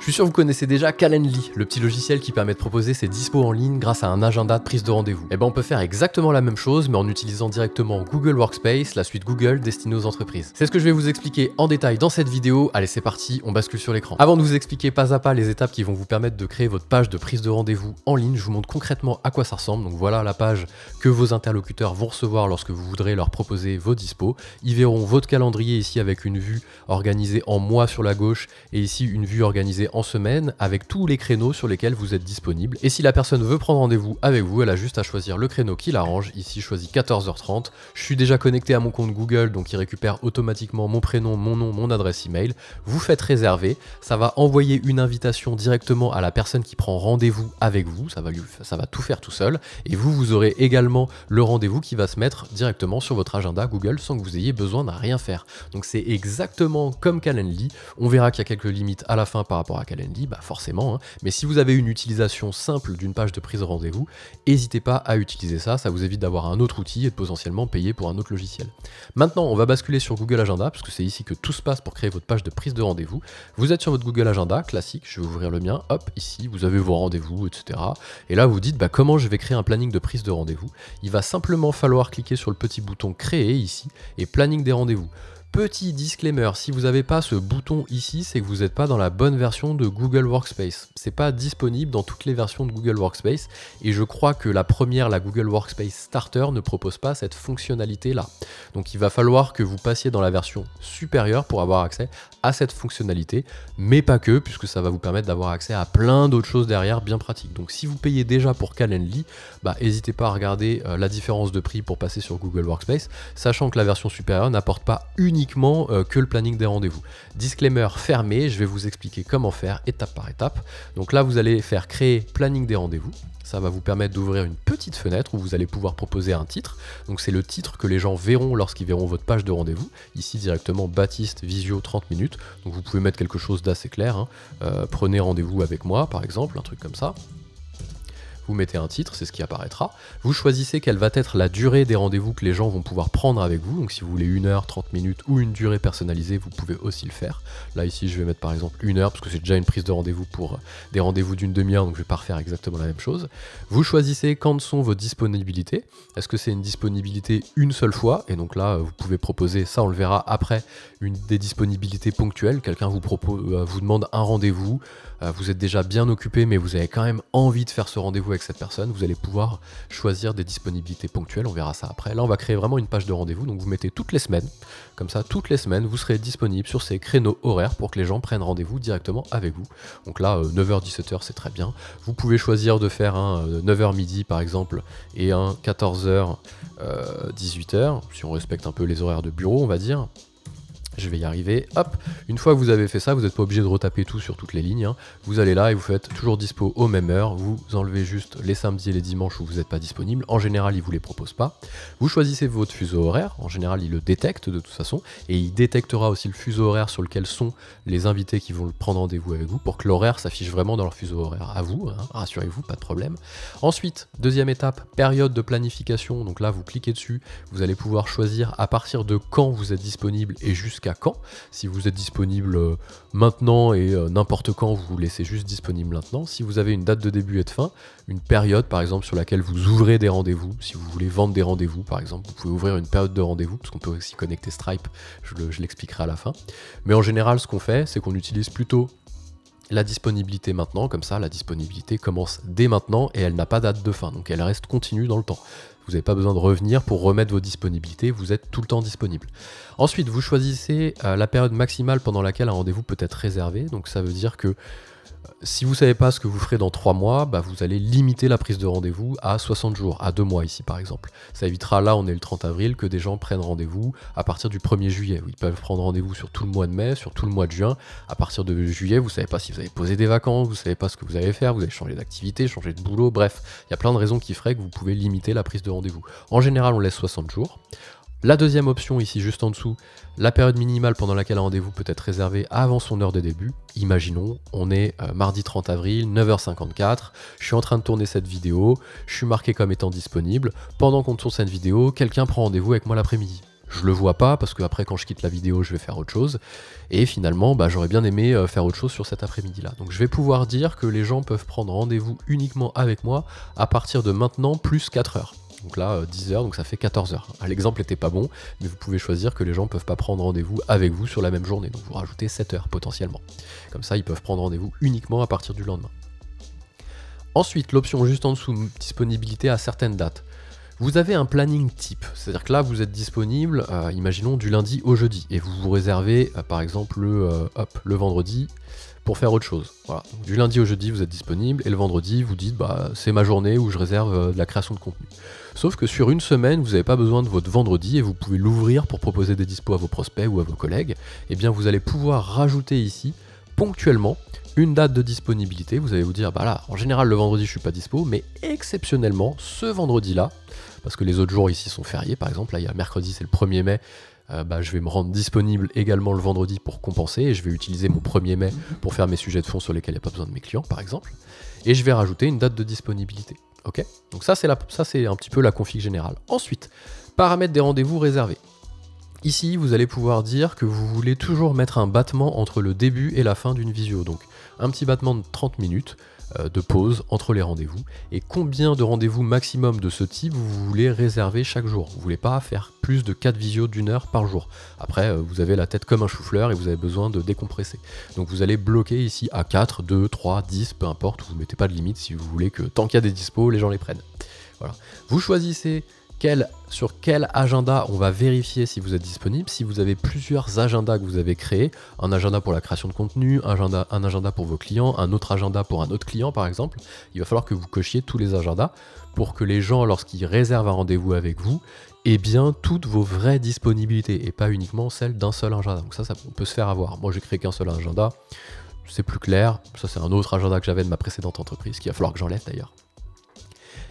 Je suis sûr que vous connaissez déjà Calendly, le petit logiciel qui permet de proposer ses dispos en ligne grâce à un agenda de prise de rendez-vous. Et ben on peut faire exactement la même chose mais en utilisant directement Google Workspace, la suite Google destinée aux entreprises. C'est ce que je vais vous expliquer en détail dans cette vidéo. Allez c'est parti, on bascule sur l'écran. Avant de vous expliquer pas à pas les étapes qui vont vous permettre de créer votre page de prise de rendez-vous en ligne, je vous montre concrètement à quoi ça ressemble. Donc voilà la page que vos interlocuteurs vont recevoir lorsque vous voudrez leur proposer vos dispos. Ils verront votre calendrier ici avec une vue organisée en mois sur la gauche et ici une vue organisée en semaine avec tous les créneaux sur lesquels vous êtes disponible. Et si la personne veut prendre rendez-vous avec vous, elle a juste à choisir le créneau qui l'arrange. Ici, je choisis 14h30. Je suis déjà connecté à mon compte Google, donc il récupère automatiquement mon prénom, mon nom, mon adresse email. Vous faites réserver. Ça va envoyer une invitation directement à la personne qui prend rendez-vous avec vous. Ça va, tout faire tout seul. Et vous, vous aurez également le rendez-vous qui va se mettre directement sur votre agenda Google sans que vous ayez besoin de rien faire. Donc c'est exactement comme Calendly. On verra qu'il y a quelques limites à la fin par rapport à Calendly, bah forcément. Hein. Mais si vous avez une utilisation simple d'une page de prise de rendez-vous, n'hésitez pas à utiliser ça. Ça vous évite d'avoir un autre outil et de potentiellement payer pour un autre logiciel. Maintenant, on va basculer sur Google Agenda, parce que c'est ici que tout se passe pour créer votre page de prise de rendez-vous. Vous êtes sur votre Google Agenda, classique, je vais ouvrir le mien, hop, ici, vous avez vos rendez-vous, etc. Et là, vous dites bah, comment je vais créer un planning de prise de rendez-vous? Il va simplement falloir cliquer sur le petit bouton créer ici et planning des rendez-vous. Petit disclaimer, si vous n'avez pas ce bouton ici, c'est que vous n'êtes pas dans la bonne version de Google Workspace. C'est pas disponible dans toutes les versions de Google Workspace et je crois que la première, la Google Workspace Starter, ne propose pas cette fonctionnalité là. Donc il va falloir que vous passiez dans la version supérieure pour avoir accès à cette fonctionnalité, mais pas que, puisque ça va vous permettre d'avoir accès à plein d'autres choses derrière bien pratiques. Donc si vous payez déjà pour Calendly, bah n'hésitez pas à regarder euh, la différence de prix pour passer sur Google Workspace, sachant que la version supérieure n'apporte pas uniquement euh, que le planning des rendez-vous. Disclaimer fermé, je vais vous expliquer comment faire étape par étape. Donc là, vous allez faire créer planning des rendez-vous. Ça va vous permettre d'ouvrir une petite fenêtre où vous allez pouvoir proposer un titre. Donc c'est le titre que les gens verront lorsqu'ils verront votre page de rendez-vous. Ici directement Baptiste Visio 30 minutes. Donc vous pouvez mettre quelque chose d'assez clair. Hein. Euh, prenez rendez-vous avec moi par exemple, un truc comme ça vous mettez un titre, c'est ce qui apparaîtra. Vous choisissez quelle va être la durée des rendez-vous que les gens vont pouvoir prendre avec vous. Donc si vous voulez une heure, 30 minutes ou une durée personnalisée, vous pouvez aussi le faire. Là ici je vais mettre par exemple une heure parce que c'est déjà une prise de rendez-vous pour des rendez-vous d'une demi-heure, donc je vais pas refaire exactement la même chose. Vous choisissez quand sont vos disponibilités. Est-ce que c'est une disponibilité une seule fois? Et donc là vous pouvez proposer, ça on le verra après, une des disponibilités ponctuelles. Quelqu'un vous, propose, euh, vous demande un rendez-vous, euh, vous êtes déjà bien occupé mais vous avez quand même envie de faire ce rendez-vous cette personne, vous allez pouvoir choisir des disponibilités ponctuelles, on verra ça après. Là, on va créer vraiment une page de rendez-vous, donc vous mettez toutes les semaines, comme ça, toutes les semaines, vous serez disponible sur ces créneaux horaires pour que les gens prennent rendez-vous directement avec vous. Donc là, 9h-17h, euh, c'est très bien. Vous pouvez choisir de faire un 9h euh, midi, par exemple, et un 14h, 18h, si on respecte un peu les horaires de bureau, on va dire. Je vais y arriver. Hop, une fois que vous avez fait ça, vous n'êtes pas obligé de retaper tout sur toutes les lignes. Hein. Vous allez là et vous faites toujours dispo aux mêmes heures. Vous enlevez juste les samedis et les dimanches où vous n'êtes pas disponible. En général, il ne vous les propose pas. Vous choisissez votre fuseau horaire. En général, il le détecte de toute façon. Et il détectera aussi le fuseau horaire sur lequel sont les invités qui vont prendre rendez-vous avec vous pour que l'horaire s'affiche vraiment dans leur fuseau horaire à vous. Hein. Rassurez-vous, pas de problème. Ensuite, deuxième étape, période de planification. Donc là, vous cliquez dessus. Vous allez pouvoir choisir à partir de quand vous êtes disponible et jusqu'à quand. Si vous êtes disponible euh, maintenant et euh, n'importe quand, vous vous laissez juste disponible maintenant. Si vous avez une date de début et de fin, une période par exemple sur laquelle vous ouvrez des rendez-vous, si vous voulez vendre des rendez-vous par exemple, vous pouvez ouvrir une période de rendez-vous, parce qu'on peut aussi connecter Stripe, je l'expliquerai à la fin. Mais en général, ce qu'on fait, c'est qu'on utilise plutôt la disponibilité maintenant, comme ça la disponibilité commence dès maintenant et elle n'a pas date de fin, donc elle reste continue dans le temps. Vous n'avez pas besoin de revenir pour remettre vos disponibilités, vous êtes tout le temps disponible. Ensuite, vous choisissez euh, la période maximale pendant laquelle un rendez-vous peut être réservé. Donc ça veut dire que si vous ne savez pas ce que vous ferez dans 3 mois, bah, vous allez limiter la prise de rendez-vous à 60 jours, à 2 mois ici par exemple. Ça évitera, là on est le 30 avril, que des gens prennent rendez-vous à partir du 1er juillet. Ils peuvent prendre rendez-vous sur tout le mois de mai, sur tout le mois de juin. À partir de juillet, vous ne savez pas si vous avez posé des vacances, vous ne savez pas ce que vous allez faire, vous allez changer d'activité, changer de boulot, bref. Il y a plein de raisons qui feraient que vous pouvez limiter la prise de rendez-vous. En général, on laisse 60 jours. La deuxième option ici juste en dessous, la période minimale pendant laquelle un rendez-vous peut être réservé avant son heure de début. Imaginons, on est euh, mardi 30 avril, 9h54, je suis en train de tourner cette vidéo, je suis marqué comme étant disponible. Pendant qu'on tourne cette vidéo, quelqu'un prend rendez-vous avec moi l'après-midi. je le vois pas parce que après quand je quitte la vidéo, je vais faire autre chose. Et finalement, bah, j'aurais bien aimé euh, faire autre chose sur cet après-midi-là. Donc je vais pouvoir dire que les gens peuvent prendre rendez-vous uniquement avec moi à partir de maintenant plus 4 heures. Donc là, 10 euh, donc ça fait 14 heures. Ah, l'exemple n'était pas bon, mais vous pouvez choisir que les gens ne peuvent pas prendre rendez-vous avec vous sur la même journée. Donc vous rajoutez 7 heures potentiellement. Comme ça, ils peuvent prendre rendez-vous uniquement à partir du lendemain. Ensuite, l'option juste en dessous, disponibilité à certaines dates. Vous avez un planning type, c'est-à-dire que là vous êtes disponible, euh, imaginons du lundi au jeudi, et vous vous réservez euh, par exemple le, le vendredi pour faire autre chose. Voilà. du lundi au jeudi, vous êtes disponible et le vendredi, vous dites bah c'est ma journée où je réserve euh, la création de contenu. Sauf que sur une semaine, vous n'avez pas besoin de votre vendredi et vous pouvez l'ouvrir pour proposer des dispos à vos prospects ou à vos collègues. Et eh bien vous allez pouvoir rajouter ici ponctuellement une date de disponibilité. Vous allez vous dire bah là, en général le vendredi je suis pas dispo, mais exceptionnellement ce vendredi là, parce que les autres jours ici sont fériés par exemple, là il y a mercredi c'est le 1er mai, euh, bah, je vais me rendre disponible également le vendredi pour compenser et je vais utiliser mon 1er mai pour faire mes sujets de fond sur lesquels il n'y a pas besoin de mes clients par exemple. Et je vais rajouter une date de disponibilité. Ok? Donc ça c'est, un petit peu la config générale. Ensuite, paramètres des rendez-vous réservés. Ici, vous allez pouvoir dire que vous voulez toujours mettre un battement entre le début et la fin d'une visio. Donc un petit battement de 30 minutes de pause entre les rendez-vous et combien de rendez-vous maximum de ce type vous voulez réserver chaque jour? Vous voulez pas faire plus de 4 visios d'une heure par jour? Après, euh, vous avez la tête comme un chou-fleur et vous avez besoin de décompresser. Donc vous allez bloquer ici à 4, 2, 3, 10, peu importe, vous ne mettez pas de limite si vous voulez que tant qu'il y a des dispos, les gens les prennent. Voilà. Vous choisissez sur quel agenda on va vérifier si vous êtes disponible. Si vous avez plusieurs agendas que vous avez créés, un agenda pour la création de contenu, un agenda, pour vos clients, un autre agenda pour un autre client par exemple, il va falloir que vous cochiez tous les agendas pour que les gens, lorsqu'ils réservent un rendez-vous avec vous, aient bien toutes vos vraies disponibilités et pas uniquement celles d'un seul agenda. Donc ça, ça peut se faire avoir. Moi, j'ai créé qu'un seul agenda. C'est plus clair. Ça, c'est un autre agenda que j'avais de ma précédente entreprise, qu'il va falloir que j'enlève d'ailleurs.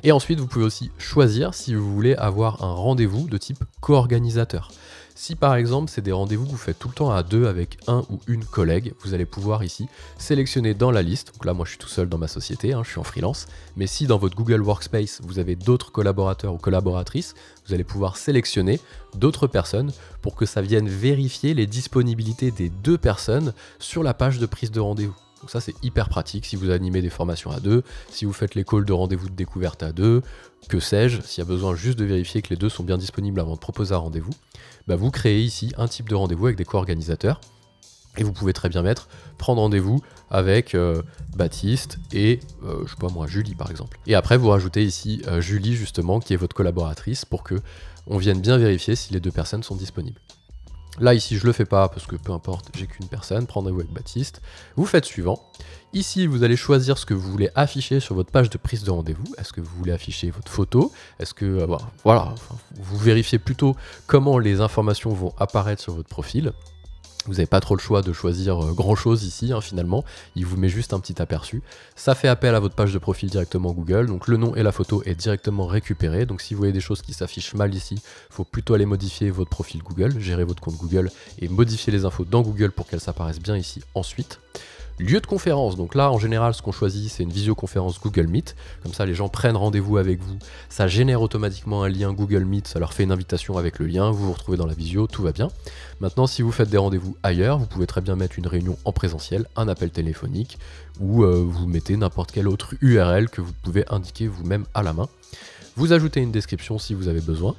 Et ensuite, vous pouvez aussi choisir si vous voulez avoir un rendez-vous de type co-organisateur. Si par exemple c'est des rendez-vous que vous faites tout le temps à deux avec un ou une collègue, vous allez pouvoir ici sélectionner dans la liste, donc là moi je suis tout seul dans ma société, hein, je suis en freelance, mais si dans votre Google Workspace vous avez d'autres collaborateurs ou collaboratrices, vous allez pouvoir sélectionner d'autres personnes pour que ça vienne vérifier les disponibilités des deux personnes sur la page de prise de rendez-vous. Donc ça c'est hyper pratique si vous animez des formations à deux, si vous faites les calls de rendez-vous de découverte à deux, que sais-je, s'il y a besoin juste de vérifier que les deux sont bien disponibles avant de proposer un rendez-vous, bah vous créez ici un type de rendez-vous avec des co-organisateurs. Et vous pouvez très bien mettre prendre rendez-vous avec euh, Baptiste et euh, je sais pas moi Julie par exemple. Et après vous rajoutez ici euh, Julie justement qui est votre collaboratrice pour que on vienne bien vérifier si les deux personnes sont disponibles. Là, ici, je le fais pas parce que peu importe, j'ai qu'une personne. Prendrez-vous avec Baptiste. Vous faites suivant. Ici, vous allez choisir ce que vous voulez afficher sur votre page de prise de rendez-vous. Est-ce que vous voulez afficher votre photo? Est-ce que, euh, voilà, vous vérifiez plutôt comment les informations vont apparaître sur votre profil. Vous n'avez pas trop le choix de choisir euh, grand chose ici, hein, finalement. Il vous met juste un petit aperçu. Ça fait appel à votre page de profil directement Google. Donc le nom et la photo est directement récupéré. Donc si vous voyez des choses qui s'affichent mal ici, il faut plutôt aller modifier votre profil Google, gérer votre compte Google et modifier les infos dans Google pour qu'elles s'apparaissent bien ici ensuite. Lieu de conférence, donc là en général ce qu'on choisit c'est une visioconférence Google Meet, comme ça les gens prennent rendez-vous avec vous, ça génère automatiquement un lien Google Meet, ça leur fait une invitation avec le lien, vous vous retrouvez dans la visio, tout va bien. Maintenant si vous faites des rendez-vous ailleurs, vous pouvez très bien mettre une réunion en présentiel, un appel téléphonique, ou euh, vous mettez n'importe quelle autre URL que vous pouvez indiquer vous-même à la main. Vous ajoutez une description si vous avez besoin,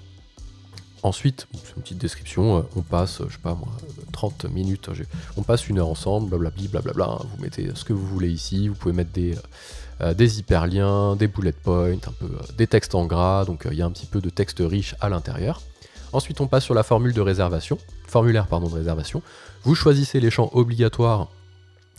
Ensuite, une petite description, euh, on passe, je sais pas moi, 30 minutes, on passe une heure ensemble, blablabla, blablabla, hein. vous mettez ce que vous voulez ici, vous pouvez mettre des, euh, hyperliens, des bullet points, un peu, euh, des textes en gras, donc il y a un petit peu de texte riche à l'intérieur. Ensuite, on passe sur la formule de réservation, formulaire pardon, de réservation. Vous choisissez les champs obligatoires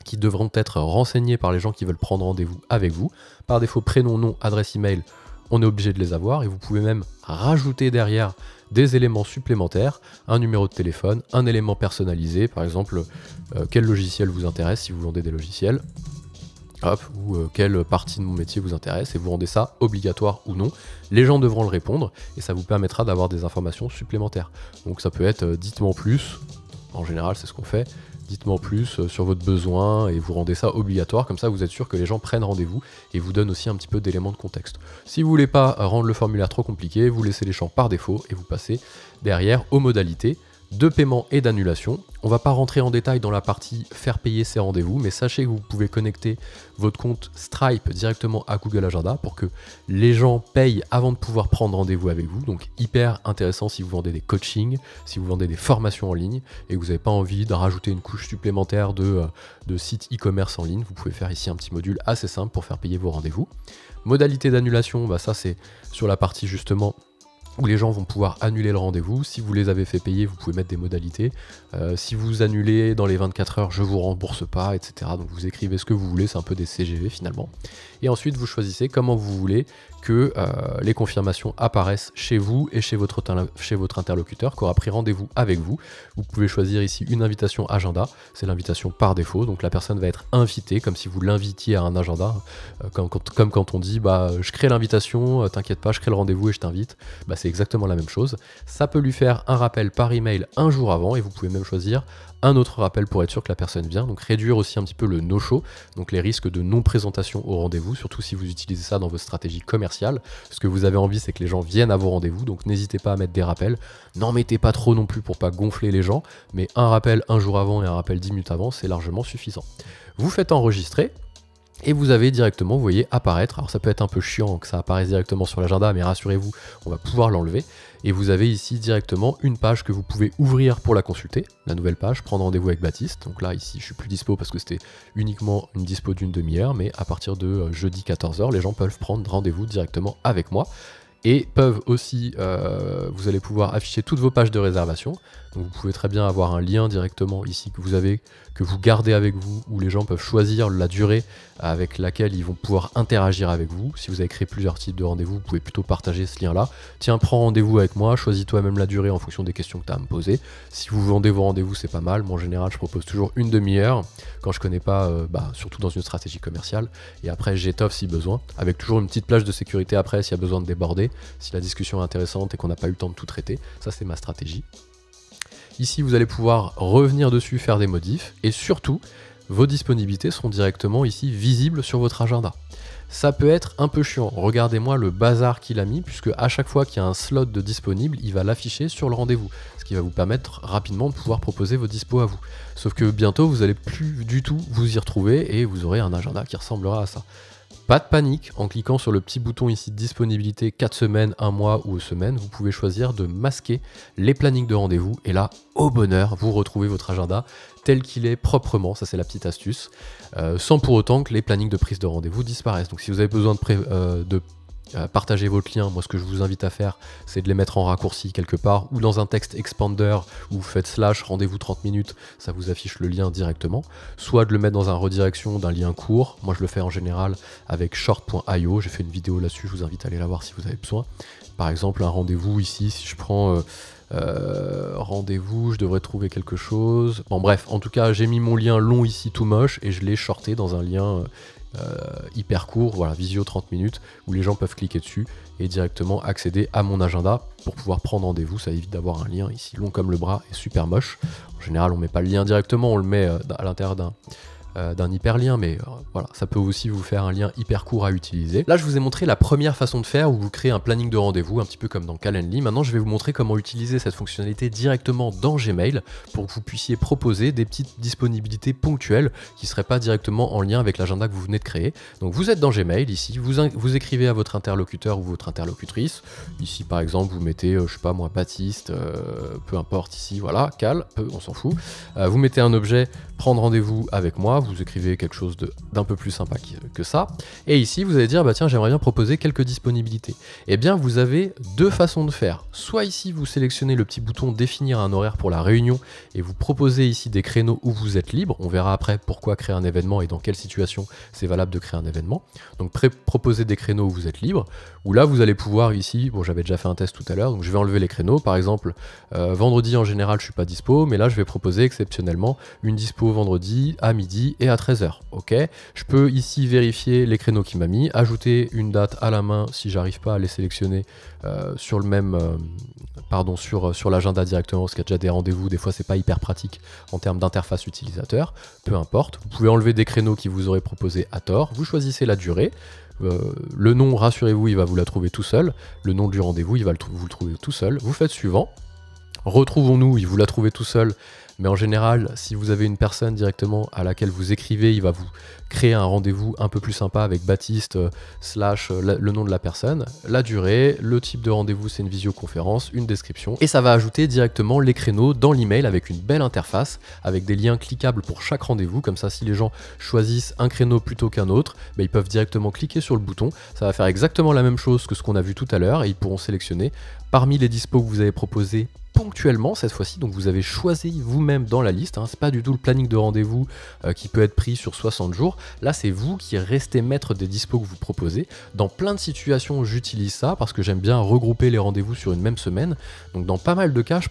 qui devront être renseignés par les gens qui veulent prendre rendez-vous avec vous. Par défaut, prénom, nom, adresse email, on est obligé de les avoir et vous pouvez même rajouter derrière des éléments supplémentaires, un numéro de téléphone, un élément personnalisé, par exemple euh, quel logiciel vous intéresse si vous vendez des logiciels, ou euh, quelle partie de mon métier vous intéresse, et vous rendez ça obligatoire ou non. Les gens devront le répondre, et ça vous permettra d'avoir des informations supplémentaires. Donc ça peut être euh, dites-moi plus, en général c'est ce qu'on fait, Dites-moi plus euh, sur votre besoin et vous rendez ça obligatoire, comme ça vous êtes sûr que les gens prennent rendez-vous et vous donnent aussi un petit peu d'éléments de contexte. Si vous voulez pas rendre le formulaire trop compliqué, vous laissez les champs par défaut et vous passez derrière aux modalités de paiement et d'annulation. On va pas rentrer en détail dans la partie faire payer ses rendez-vous, mais sachez que vous pouvez connecter votre compte Stripe directement à Google Agenda pour que les gens payent avant de pouvoir prendre rendez-vous avec vous. Donc hyper intéressant si vous vendez des coachings, si vous vendez des formations en ligne et que vous n'avez pas envie de rajouter une couche supplémentaire de, euh, de site e-commerce en ligne. Vous pouvez faire ici un petit module assez simple pour faire payer vos rendez-vous. Modalité d'annulation, bah ça c'est sur la partie justement où les gens vont pouvoir annuler le rendez-vous. Si vous les avez fait payer, vous pouvez mettre des modalités. Euh, si vous annulez dans les 24 heures, je vous rembourse pas, etc. Donc vous écrivez ce que vous voulez, c'est un peu des CGV finalement. Et ensuite, vous choisissez comment vous voulez que euh, les confirmations apparaissent chez vous et chez votre, interlocuteur qui aura pris rendez-vous avec vous. Vous pouvez choisir ici une invitation agenda, c'est l'invitation par défaut, donc la personne va être invitée comme si vous l'invitiez à un agenda, euh, comme, quand, on dit bah, je crée l'invitation, euh, t'inquiète pas, je crée le rendez-vous et je t'invite, bah, c'est exactement la même chose. Ça peut lui faire un rappel par email un jour avant et vous pouvez même choisir un autre rappel pour être sûr que la personne vient, donc réduire aussi un petit peu le no-show, donc les risques de non-présentation au rendez-vous, surtout si vous utilisez ça dans vos stratégies commerciales. Ce que vous avez envie, c'est que les gens viennent à vos rendez-vous, donc n'hésitez pas à mettre des rappels. N'en mettez pas trop non plus pour pas gonfler les gens, mais un rappel un jour avant et un rappel 10 minutes avant, c'est largement suffisant. Vous faites enregistrer, et vous avez directement, vous voyez, apparaître. Alors ça peut être un peu chiant que ça apparaisse directement sur l'agenda, mais rassurez-vous, on va pouvoir l'enlever. Et vous avez ici directement une page que vous pouvez ouvrir pour la consulter, la nouvelle page, prendre rendez-vous avec Baptiste. Donc là, ici, je suis plus dispo parce que c'était uniquement une dispo d'une demi-heure, mais à partir de euh, jeudi 14h, les gens peuvent prendre rendez-vous directement avec moi et peuvent aussi, euh, vous allez pouvoir afficher toutes vos pages de réservation. Donc vous pouvez très bien avoir un lien directement ici que vous avez que vous gardez avec vous, où les gens peuvent choisir la durée avec laquelle ils vont pouvoir interagir avec vous. Si vous avez créé plusieurs types de rendez-vous, vous pouvez plutôt partager ce lien-là. Tiens, prends rendez-vous avec moi, choisis toi-même la durée en fonction des questions que tu as à me poser. Si vous vendez vos rendez-vous, c'est pas mal. Moi, en général, je propose toujours une demi-heure quand je connais pas, euh, bah, surtout dans une stratégie commerciale. Et après, j'étoffe si besoin, avec toujours une petite plage de sécurité après s'il y a besoin de déborder, si la discussion est intéressante et qu'on n'a pas eu le temps de tout traiter. Ça, c'est ma stratégie. Ici, vous allez pouvoir revenir dessus, faire des modifs, et surtout, vos disponibilités seront directement ici visibles sur votre agenda. Ça peut être un peu chiant. Regardez-moi le bazar qu'il a mis, puisque à chaque fois qu'il y a un slot de disponible, il va l'afficher sur le rendez-vous, ce qui va vous permettre rapidement de pouvoir proposer vos dispos à vous. Sauf que bientôt, vous n'allez plus du tout vous y retrouver et vous aurez un agenda qui ressemblera à ça. Pas de panique, en cliquant sur le petit bouton ici disponibilité 4 semaines, 1 mois ou semaines, vous pouvez choisir de masquer les plannings de rendez-vous. Et là, au bonheur, vous retrouvez votre agenda tel qu'il est proprement, ça c'est la petite astuce, euh, sans pour autant que les plannings de prise de rendez-vous disparaissent. Donc si vous avez besoin de, euh, de euh, partagez votre lien. Moi, ce que je vous invite à faire, c'est de les mettre en raccourci quelque part ou dans un texte expander où vous faites slash rendez-vous 30 minutes, ça vous affiche le lien directement. Soit de le mettre dans un redirection d'un lien court. Moi, je le fais en général avec short.io. J'ai fait une vidéo là-dessus, je vous invite à aller la voir si vous avez besoin. Par exemple, un rendez-vous ici, si je prends. Euh, euh, rendez-vous, je devrais trouver quelque chose. Bon bref, en tout cas j'ai mis mon lien long ici tout moche et je l'ai shorté dans un lien hyper court, voilà, visio 30 minutes, où les gens peuvent cliquer dessus et directement accéder à mon agenda pour pouvoir prendre rendez-vous. Ça évite d'avoir un lien ici long comme le bras et super moche. En général, on met pas le lien directement, on le met euh, à l'intérieur d'un euh, d'un hyperlien, mais euh, voilà, ça peut aussi vous faire un lien hyper court à utiliser. Là, je vous ai montré la première façon de faire où vous créez un planning de rendez-vous, un petit peu comme dans Calendly. Maintenant, je vais vous montrer comment utiliser cette fonctionnalité directement dans Gmail pour que vous puissiez proposer des petites disponibilités ponctuelles qui ne seraient pas directement en lien avec l'agenda que vous venez de créer. Donc, vous êtes dans Gmail ici, vous, vous écrivez à votre interlocuteur ou votre interlocutrice. Ici, par exemple, vous mettez, euh, je sais pas moi, Baptiste, peu importe ici, voilà, Cal, on s'en fout. vous mettez un objet, prendre rendez-vous avec moi vous écrivez quelque chose d'un peu plus sympa que ça. Et ici, vous allez dire, bah tiens, j'aimerais bien proposer quelques disponibilités. Eh bien, vous avez deux façons de faire. Soit ici, vous sélectionnez le petit bouton définir un horaire pour la réunion et vous proposez ici des créneaux où vous êtes libre. On verra après pourquoi créer un événement et dans quelle situation c'est valable de créer un événement. Donc, proposer des créneaux où vous êtes libre. Ou là, vous allez pouvoir ici, bon, j'avais déjà fait un test tout à l'heure, donc je vais enlever les créneaux. Par exemple, euh, vendredi en général, je suis pas dispo, mais là, je vais proposer exceptionnellement une dispo vendredi à midi et à 13h. Ok, je peux ici vérifier les créneaux qu'il m'a mis, ajouter une date à la main si j'arrive pas à les sélectionner euh, sur le même, euh, pardon, sur, sur l'agenda directement, parce qu'il y a déjà des rendez-vous, des fois c'est pas hyper pratique en termes d'interface utilisateur, peu importe. Vous pouvez enlever des créneaux qui vous auraient proposé à tort, vous choisissez la durée, le nom, rassurez-vous, il va vous la trouver tout seul. Le nom du rendez-vous, il va vous le trouver tout seul. Vous faites suivant. Retrouvons-nous, il vous l'a trouvé tout seul. Mais en général, si vous avez une personne directement à laquelle vous écrivez, il va vous créer un rendez-vous un peu plus sympa avec Baptiste euh, slash euh, le nom de la personne, la durée, le type de rendez-vous c'est une visioconférence, une description, et ça va ajouter directement les créneaux dans l'email avec une belle interface, avec des liens cliquables pour chaque rendez-vous, comme ça si les gens choisissent un créneau plutôt qu'un autre, bah, ils peuvent directement cliquer sur le bouton, ça va faire exactement la même chose que ce qu'on a vu tout à l'heure, et ils pourront sélectionner parmi les dispos que vous avez proposés ponctuellement cette fois-ci, donc vous avez choisi vous-même dans la liste, hein. c'est pas du tout le planning de rendez-vous euh, qui peut être pris sur 60 jours, là c'est vous qui restez maître des dispos que vous proposez. Dans plein de situations j'utilise ça parce que j'aime bien regrouper les rendez-vous sur une même semaine, donc dans pas mal de cas je,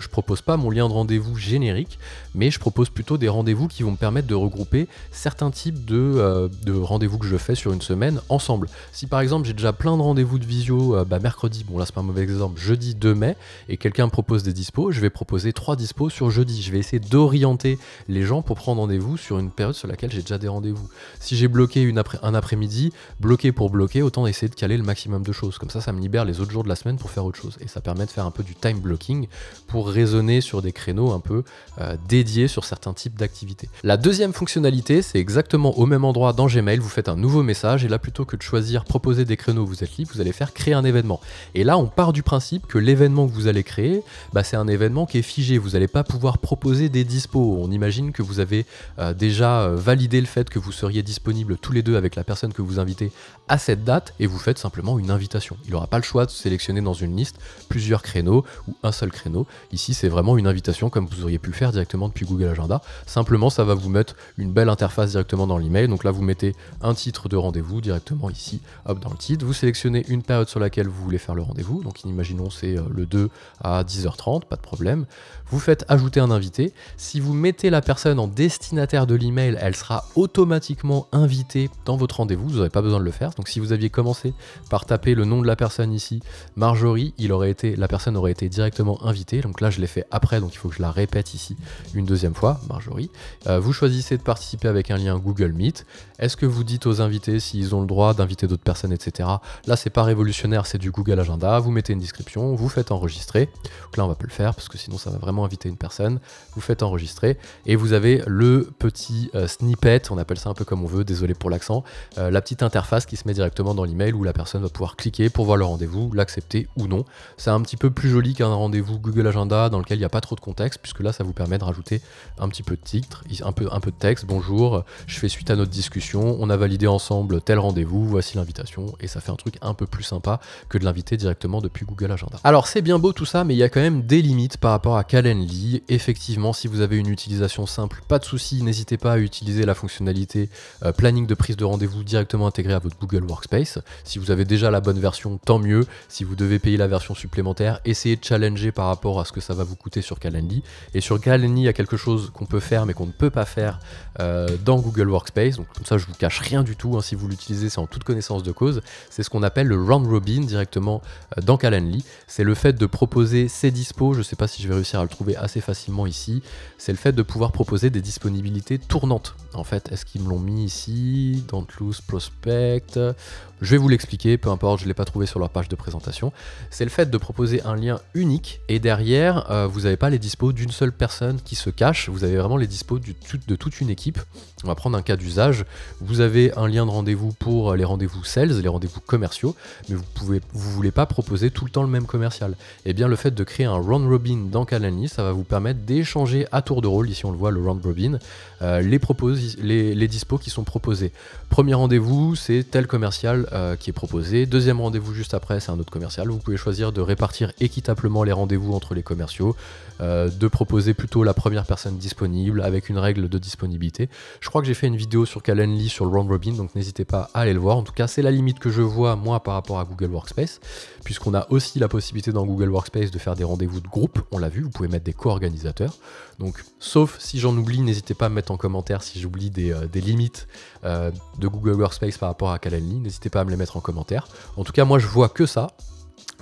je propose pas mon lien de rendez-vous générique, mais je propose plutôt des rendez-vous qui vont me permettre de regrouper certains types de, euh, de rendez-vous que je fais sur une semaine ensemble. Si par exemple j'ai déjà plein de rendez-vous de visio, euh, bah, mercredi, bon là c'est pas un mauvais exemple, jeudi 2 mai, et quelqu'un propose propose des dispos, je vais proposer trois dispos sur jeudi. Je vais essayer d'orienter les gens pour prendre rendez-vous sur une période sur laquelle j'ai déjà des rendez-vous. Si j'ai bloqué une après un après-midi, bloqué pour bloquer, autant essayer de caler le maximum de choses. Comme ça, ça me libère les autres jours de la semaine pour faire autre chose. Et ça permet de faire un peu du time blocking pour raisonner sur des créneaux un peu euh, dédiés sur certains types d'activités. La deuxième fonctionnalité, c'est exactement au même endroit dans Gmail, vous faites un nouveau message et là plutôt que de choisir proposer des créneaux, vous êtes libre, vous allez faire créer un événement. Et là, on part du principe que l'événement que vous allez créer, bah, c'est un événement qui est figé. Vous n'allez pas pouvoir proposer des dispos. On imagine que vous avez euh, déjà euh, validé le fait que vous seriez disponible tous les deux avec la personne que vous invitez à cette date et vous faites simplement une invitation. Il n'aura pas le choix de sélectionner dans une liste plusieurs créneaux ou un seul créneau. Ici, c'est vraiment une invitation comme vous auriez pu faire directement depuis Google Agenda. Simplement, ça va vous mettre une belle interface directement dans l'email. Donc là, vous mettez un titre de rendez-vous directement ici, hop, dans le titre. Vous sélectionnez une période sur laquelle vous voulez faire le rendez-vous. Donc imaginons c'est euh, le 2 à 10h30, pas de problème. Vous faites ajouter un invité. Si vous mettez la personne en destinataire de l'email, elle sera automatiquement invitée dans votre rendez-vous. Vous n'aurez pas besoin de le faire. Donc si vous aviez commencé par taper le nom de la personne ici, Marjorie, il aurait été, la personne aurait été directement invitée. Donc là, je l'ai fait après, donc il faut que je la répète ici une deuxième fois, Marjorie. Euh, vous choisissez de participer avec un lien Google Meet. Est-ce que vous dites aux invités s'ils ont le droit d'inviter d'autres personnes, etc. Là, c'est pas révolutionnaire, c'est du Google Agenda. Vous mettez une description, vous faites enregistrer. Donc là, on va pas le faire parce que sinon, ça va vraiment inviter une personne. Vous faites enregistrer et vous avez le petit euh, snippet, on appelle ça un peu comme on veut, désolé pour l'accent, euh, la petite interface qui se met directement dans l'email où la personne va pouvoir cliquer pour voir le rendez-vous, l'accepter ou non. C'est un petit peu plus joli qu'un rendez-vous Google Agenda dans lequel il n'y a pas trop de contexte, puisque là, ça vous permet de rajouter un petit peu de titre, un peu, un peu de texte. Bonjour, je fais suite à notre discussion, on a validé ensemble tel rendez-vous, voici l'invitation, et ça fait un truc un peu plus sympa que de l'inviter directement depuis Google Agenda. Alors, c'est bien beau tout ça, mais il y a quand même des limites par rapport à Calendly. Effectivement, si vous avez une utilisation simple, pas de souci, n'hésitez pas à utiliser la fonctionnalité euh, planning de prise de rendez-vous directement intégrée à votre Google Workspace. Si vous avez déjà la bonne version, tant mieux. Si vous devez payer la version supplémentaire, essayez de challenger par rapport à ce que ça va vous coûter sur Calendly. Et sur Calendly, il y a quelque chose qu'on peut faire mais qu'on ne peut pas faire euh, dans Google Workspace. Donc comme ça, je vous cache rien du tout. Hein. si vous l'utilisez, c'est en toute connaissance de cause. C'est ce qu'on appelle le round robin directement euh, dans Calendly. C'est le fait de proposer ses dispos. Je ne sais pas si je vais réussir à le trouver assez facilement ici. C'est le fait de pouvoir proposer des disponibilités tournantes. En fait, est-ce qu'ils me l'ont mis ici Don't lose prospect? Je vais vous l'expliquer, peu importe, je ne l'ai pas trouvé sur leur page de présentation. C'est le fait de proposer un lien unique et derrière, euh, vous n'avez pas les dispos d'une seule personne qui se cache, vous avez vraiment les dispos de toute une équipe. On va prendre un cas d'usage. Vous avez un lien de rendez-vous pour les rendez-vous sales, les rendez-vous commerciaux, mais vous ne vous voulez pas proposer tout le temps le même commercial. Et eh bien le fait de créer un round robin dans Calendly, ça va vous permettre d'échanger à tour de rôle, ici on le voit, le round robin, euh, les, les, les dispos qui sont proposés. Premier rendez-vous, c'est tel commercial euh, qui est proposé. Deuxième rendez-vous juste après, c'est un autre commercial. Vous pouvez choisir de répartir équitablement les rendez-vous entre les commerciaux, euh, de proposer plutôt la première personne disponible avec une règle de disponibilité. Je crois que j'ai fait une vidéo sur Calendly sur le round robin, donc n'hésitez pas à aller le voir. En tout cas, c'est la limite que je vois moi par rapport à Google Workspace, puisqu'on a aussi la possibilité dans Google Workspace de faire des rendez-vous de groupe, on l'a vu, vous pouvez mettre des co-organisateurs. Donc, sauf si j'en oublie, n'hésitez pas à me mettre en commentaire si j'oublie des, des, limites de Google Workspace par rapport à Calendly, n'hésitez pas à me les mettre en commentaire. En tout cas, moi je vois que ça,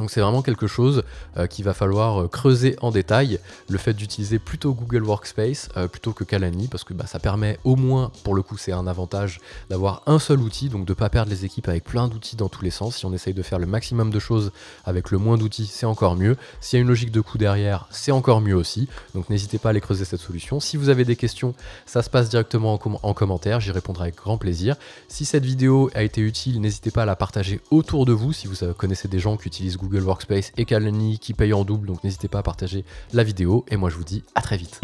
donc c'est vraiment quelque chose euh, qu'il va falloir euh, creuser en détail, le fait d'utiliser plutôt Google Workspace euh, plutôt que Calendly, parce que bah, ça permet au moins, pour le coup c'est un avantage, d'avoir un seul outil, donc de ne pas perdre les équipes avec plein d'outils dans tous les sens. Si on essaye de faire le maximum de choses avec le moins d'outils, c'est encore mieux. S'il y a une logique de coût derrière, c'est encore mieux aussi. Donc n'hésitez pas à aller creuser cette solution. Si vous avez des questions, ça se passe directement en, en commentaire, j'y répondrai avec grand plaisir. Si cette vidéo a été utile, n'hésitez pas à la partager autour de vous si vous connaissez des gens qui utilisent Google Google Workspace et Calendly qui payent en double, donc n'hésitez pas à partager la vidéo. Et moi je vous dis à très vite.